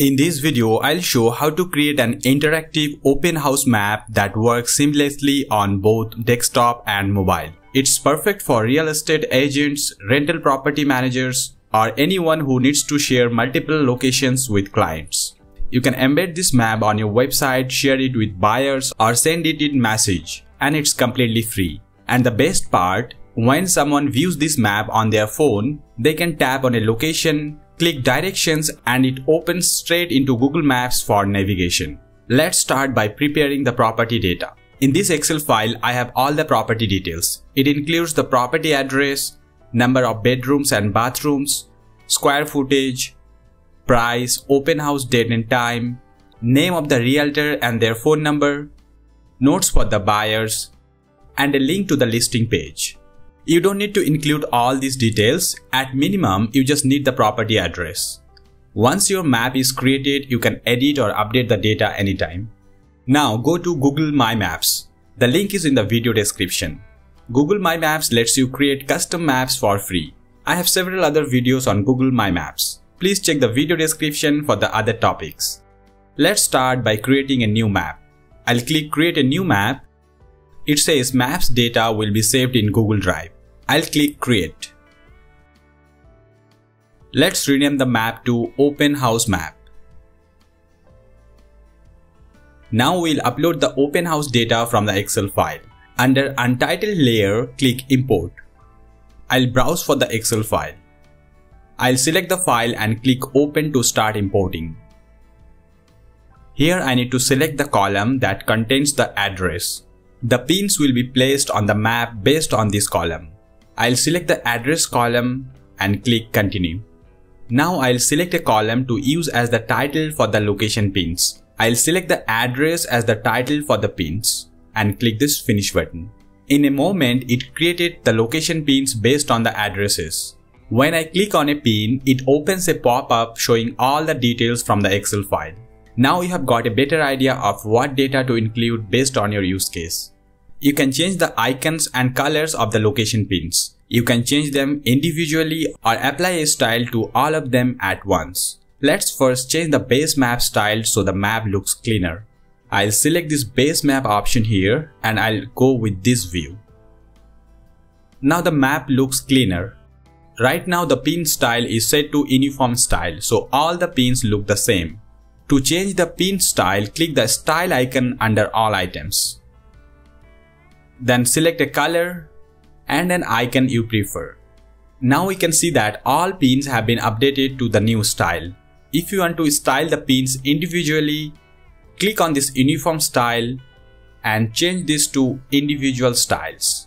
In this video, I'll show how to create an interactive open house map that works seamlessly on both desktop and mobile. It's perfect for real estate agents, rental property managers, or anyone who needs to share multiple locations with clients. You can embed this map on your website, share it with buyers, or send it in message, and it's completely free. And the best part, when someone views this map on their phone, they can tap on a location, click directions and it opens straight into Google Maps for navigation. Let's start by preparing the property data. In this Excel file, I have all the property details. It includes the property address, number of bedrooms and bathrooms, square footage, price, open house date and time, name of the realtor and their phone number, notes for the buyers, and a link to the listing page. You don't need to include all these details. At minimum, you just need the property address. Once your map is created, you can edit or update the data anytime. Now go to Google My Maps. The link is in the video description. Google My Maps lets you create custom maps for free. I have several other videos on Google My Maps. Please check the video description for the other topics. Let's start by creating a new map. I'll click create a new map it says maps data will be saved in Google Drive. I'll click create. Let's rename the map to Open House Map. Now we'll upload the open house data from the Excel file. Under Untitled layer, click Import. I'll browse for the Excel file. I'll select the file and click Open to start importing. Here I need to select the column that contains the address. The pins will be placed on the map based on this column. I'll select the address column and click continue. Now I'll select a column to use as the title for the location pins. I'll select the address as the title for the pins and click this finish button. In a moment, it created the location pins based on the addresses. When I click on a pin, it opens a pop-up showing all the details from the Excel file. Now you have got a better idea of what data to include based on your use case. You can change the icons and colors of the location pins. You can change them individually or apply a style to all of them at once. Let's first change the base map style so the map looks cleaner. I'll select this base map option here and I'll go with this view. Now the map looks cleaner. Right now the pin style is set to uniform style so all the pins look the same. To change the pin style, click the style icon under all items. Then select a color and an icon you prefer. Now we can see that all pins have been updated to the new style. If you want to style the pins individually, click on this uniform style and change this to individual styles.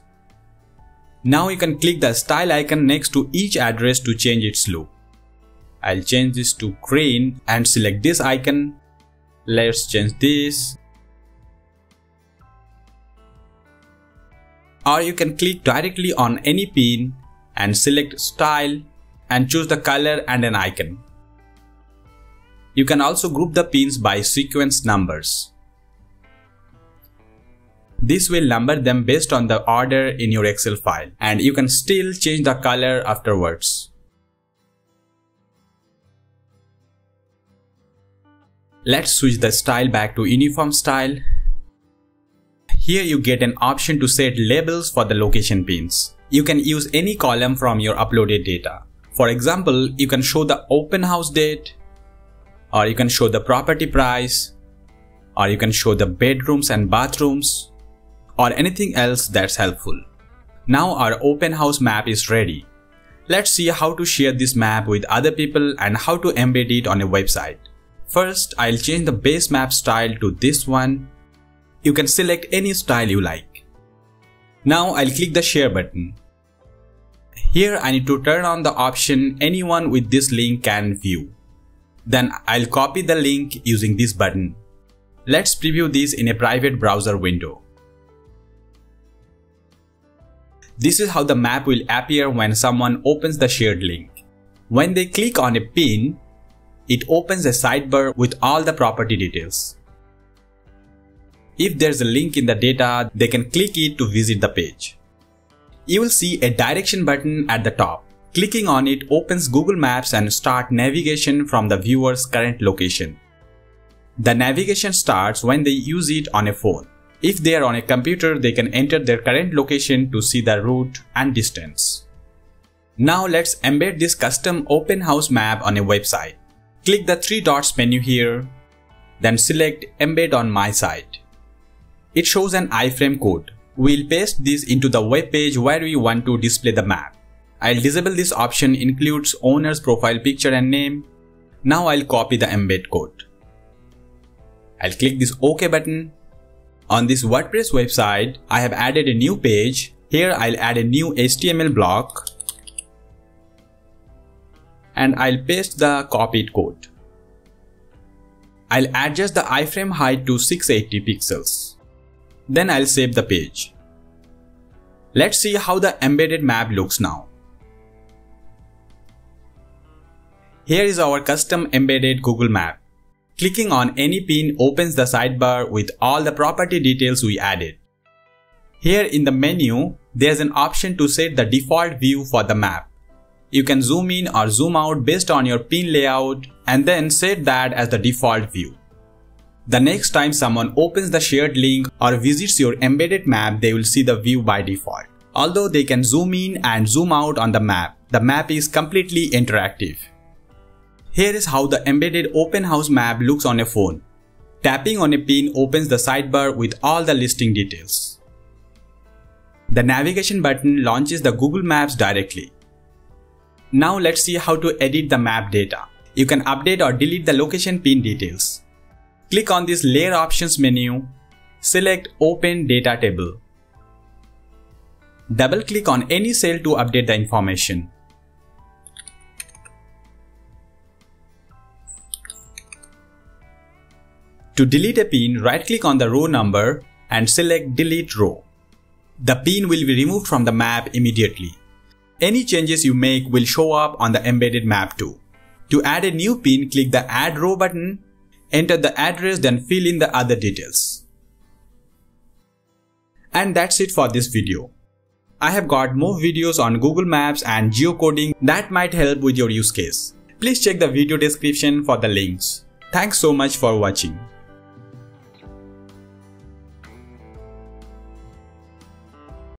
Now you can click the style icon next to each address to change its look. I'll change this to green and select this icon. Let's change this. Or you can click directly on any pin and select style and choose the color and an icon. You can also group the pins by sequence numbers. This will number them based on the order in your Excel file and you can still change the color afterwards. Let's switch the style back to uniform style. Here you get an option to set labels for the location pins. You can use any column from your uploaded data. For example, you can show the open house date, or you can show the property price, or you can show the bedrooms and bathrooms, or anything else that's helpful. Now our open house map is ready. Let's see how to share this map with other people and how to embed it on a website. First, I'll change the base map style to this one. You can select any style you like. Now I'll click the share button. Here I need to turn on the option anyone with this link can view. Then I'll copy the link using this button. Let's preview this in a private browser window. This is how the map will appear when someone opens the shared link. When they click on a pin, it opens a sidebar with all the property details. If there's a link in the data, they can click it to visit the page. You will see a direction button at the top. Clicking on it opens Google Maps and start navigation from the viewer's current location. The navigation starts when they use it on a phone. If they are on a computer, they can enter their current location to see the route and distance. Now let's embed this custom open house map on a website. Click the three dots menu here, then select embed on my site. It shows an iframe code. We'll paste this into the web page where we want to display the map. I'll disable this option includes owner's profile picture and name. Now I'll copy the embed code. I'll click this OK button. On this WordPress website, I have added a new page. Here I'll add a new HTML block and I'll paste the copied code. I'll adjust the iframe height to 680 pixels. Then I'll save the page. Let's see how the embedded map looks now. Here is our custom embedded Google map. Clicking on any pin opens the sidebar with all the property details we added. Here in the menu, there's an option to set the default view for the map. You can zoom in or zoom out based on your pin layout and then set that as the default view. The next time someone opens the shared link or visits your embedded map, they will see the view by default. Although they can zoom in and zoom out on the map, the map is completely interactive. Here is how the embedded open house map looks on a phone. Tapping on a pin opens the sidebar with all the listing details. The navigation button launches the Google Maps directly. Now let's see how to edit the map data. You can update or delete the location pin details. Click on this layer options menu, select open data table. Double click on any cell to update the information. To delete a pin, right-click on the row number and select Delete Row. The pin will be removed from the map immediately. Any changes you make will show up on the embedded map too. To add a new pin, click the Add Row button, enter the address then fill in the other details. And that's it for this video. I have got more videos on Google Maps and geocoding that might help with your use case. Please check the video description for the links. Thanks so much for watching.